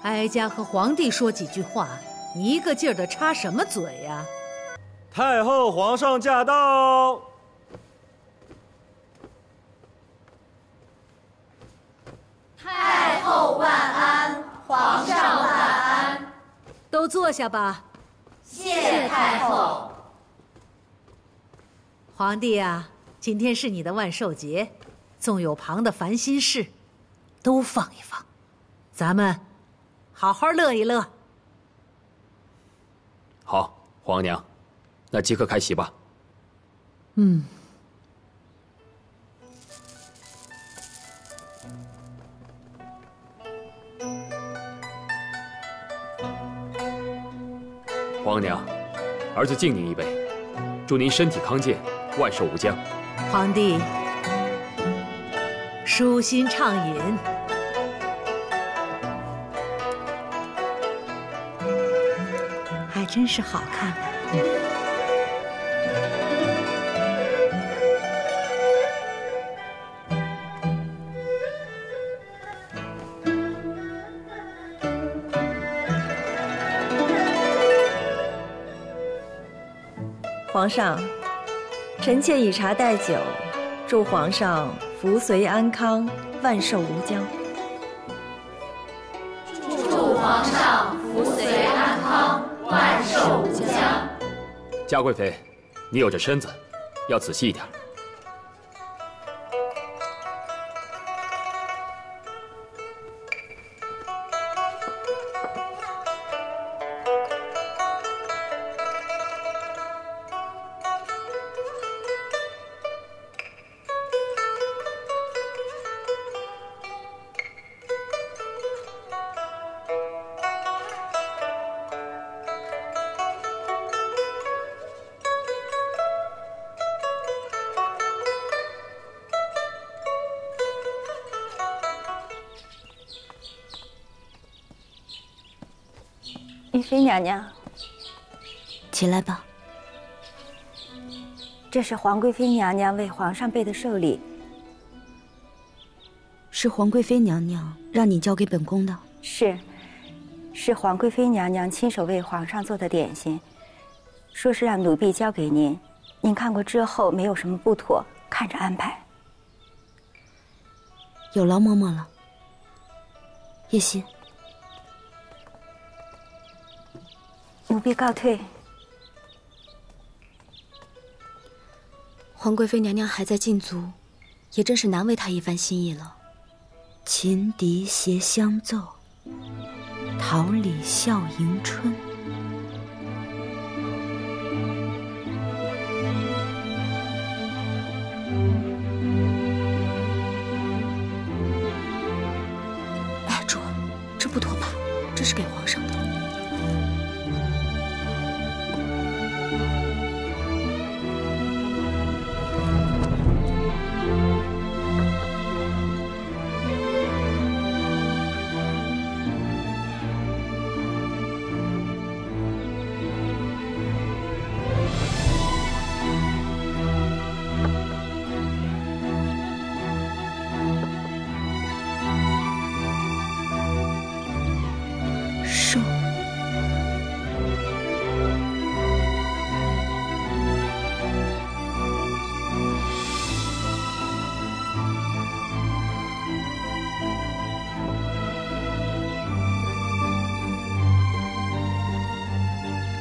哀家和皇帝说几句话，一个劲儿的插什么嘴呀？太后、皇上驾到！太后万安，皇上万安。都坐下吧。谢太后。皇帝啊，今天是你的万寿节，纵有旁的烦心事，都放一放，咱们好好乐一乐。好，皇娘。那即刻开席吧。嗯。皇娘，儿子敬您一杯，祝您身体康健，万寿无疆。皇帝，舒心畅饮，真是好看。皇上，臣妾以茶代酒，祝皇上福随安康，万寿无疆。嘉贵妃，你有这身子，要仔细一点。玉妃娘娘，起来吧。这是皇贵妃娘娘为皇上备的寿礼。是皇贵妃娘娘让你交给本宫的。是，是皇贵妃娘娘亲手为皇上做的点心，说是让奴婢交给您，您看过之后没有什么不妥，看着安排。有劳嬷嬷了。叶心。奴婢告退。皇贵妃娘娘还在禁足，也真是难为她一番心意了。琴笛谐相奏，桃李笑迎春。哎，主，这不妥吧？这是给皇上的。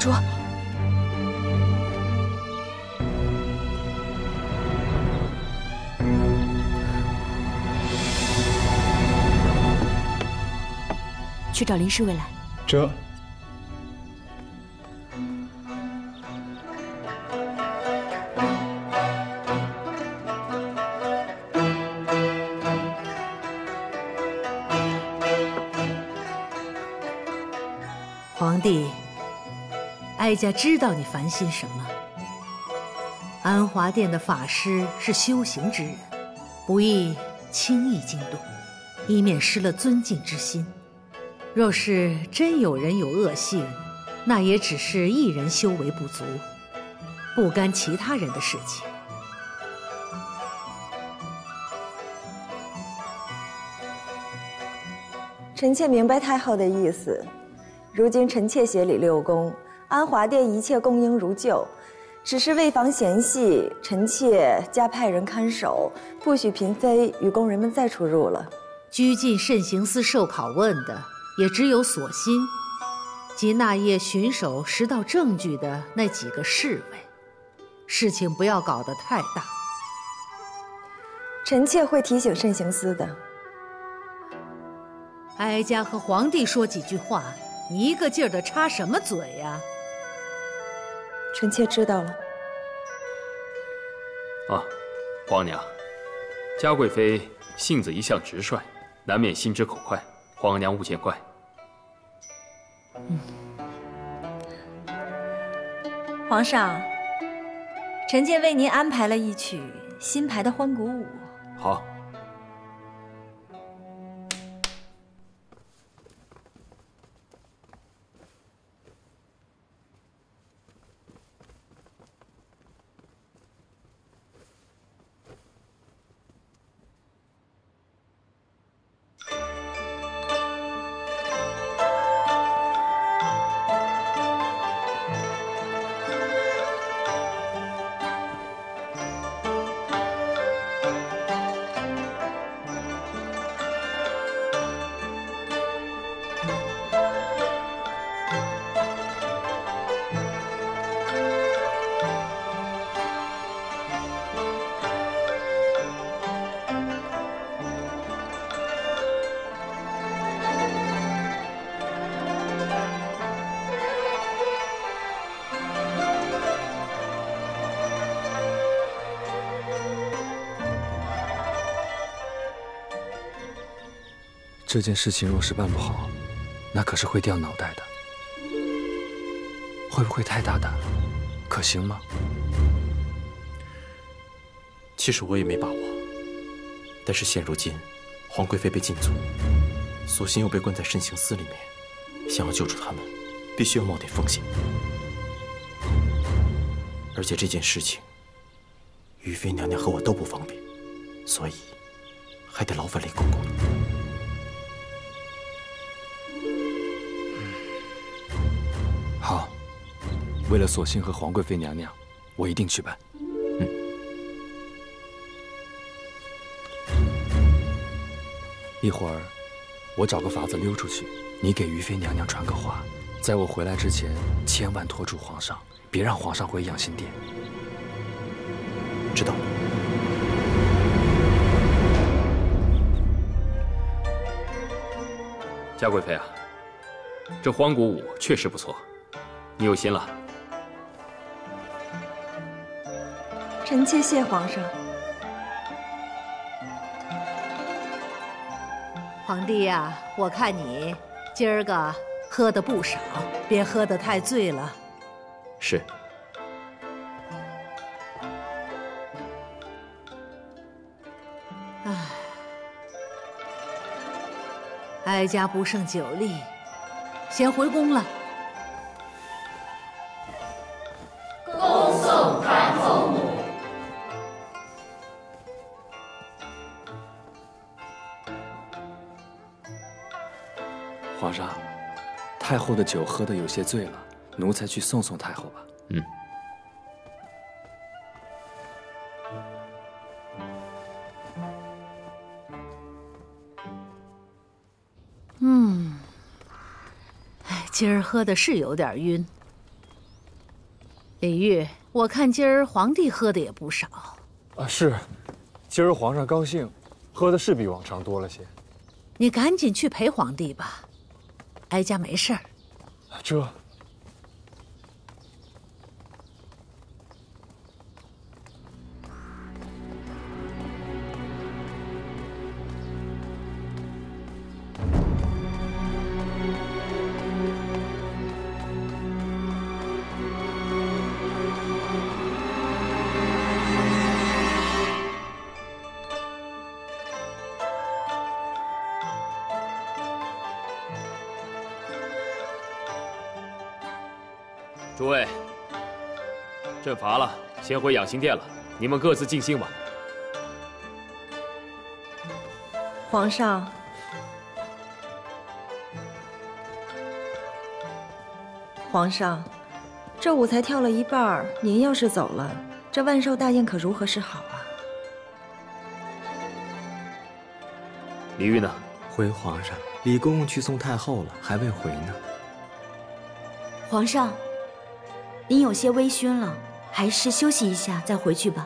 主，去找林侍卫来。这。皇帝。哀家知道你烦心什么。安华殿的法师是修行之人，不宜轻易惊动，以免失了尊敬之心。若是真有人有恶性，那也只是一人修为不足，不干其他人的事情。臣妾明白太后的意思。如今臣妾协理六宫，安华殿一切供应如旧，只是为防嫌隙，臣妾加派人看守，不许嫔妃与宫人们再出入了。拘禁慎刑司受拷问的也只有索心，及那夜巡守拾到证据的那几个侍卫。事情不要搞得太大。臣妾会提醒慎刑司的。哀家和皇帝说几句话，你一个劲儿的插什么嘴呀？臣妾知道了。啊，皇娘，嘉贵妃性子一向直率，难免心直口快，皇娘勿见怪。嗯，皇上。臣妾为您安排了一曲新排的欢鼓舞。好。这件事情若是办不好，那可是会掉脑袋的。会不会太大胆？可行吗？其实我也没把握。但是现如今，皇贵妃被禁足，索性又被关在慎刑司里面，想要救出他们，必须要冒点风险。而且这件事情，于妃娘娘和我都不方便，所以还得劳烦李公公。为了索性和皇贵妃娘娘，我一定去办。嗯。一会儿，我找个法子溜出去，你给于妃娘娘传个话，在我回来之前，千万拖住皇上，别让皇上回养心殿。知道。嘉贵妃啊，这荒古舞确实不错，你有心了。臣妾谢皇上。皇帝呀，我看你今儿个喝的不少，别喝得太醉了。是。唉，哀家不胜酒力，先回宫了。太后的酒喝的有些醉了，奴才去送送太后吧。嗯。嗯。哎，今儿喝的是有点晕。李煜，我看今儿皇帝喝的也不少。啊，是，今儿皇上高兴，喝的是比往常多了些。你赶紧去陪皇帝吧。哀家没事儿。这。诸位朕乏了先回养心殿了你们各自尽兴吧。皇上。皇上这舞才跳了一半您要是走了这万寿大宴可如何是好啊？李玉呢？回皇上李公公去送太后了还未回呢。皇上您有些微醺了，还是休息一下再回去吧。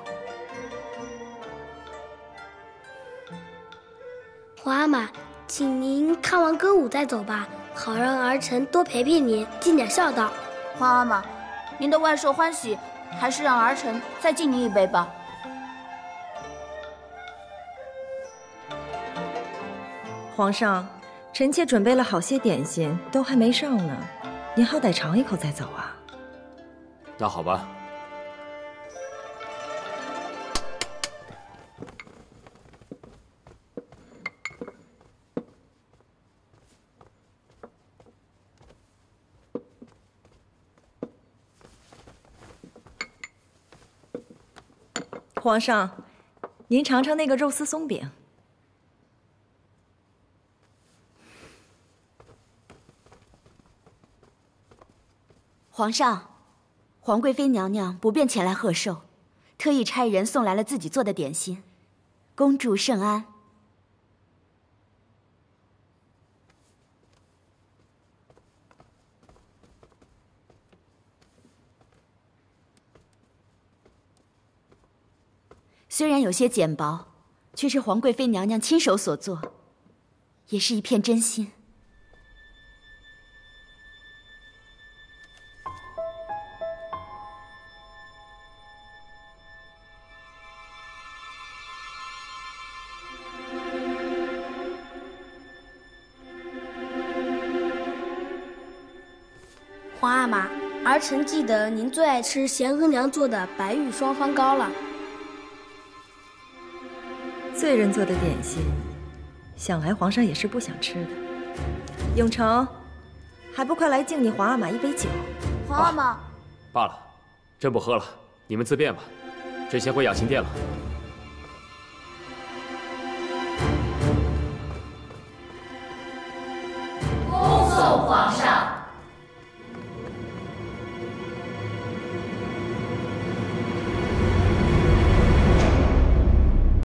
皇阿玛，请您看完歌舞再走吧。好让儿臣多陪陪您，尽点孝道。皇阿玛，您的万寿欢喜，还是让儿臣再敬您一杯吧。皇上，臣妾准备了好些点心，都还没上呢，您好歹尝一口再走啊。那好吧。皇上，您尝尝那个肉丝松饼。皇上，皇贵妃娘娘不便前来贺寿，特意差人送来了自己做的点心。恭祝圣安。虽然有些简薄，却是皇贵妃娘娘亲手所做，也是一片真心。皇阿玛儿臣记得您最爱吃贤额娘做的白玉双方糕了。罪人做的点心想来皇上也是不想吃的。永成还不快来敬你皇阿玛一杯酒？皇阿玛？罢了朕不喝了你们自便吧。朕先回养心殿了。恭送皇上。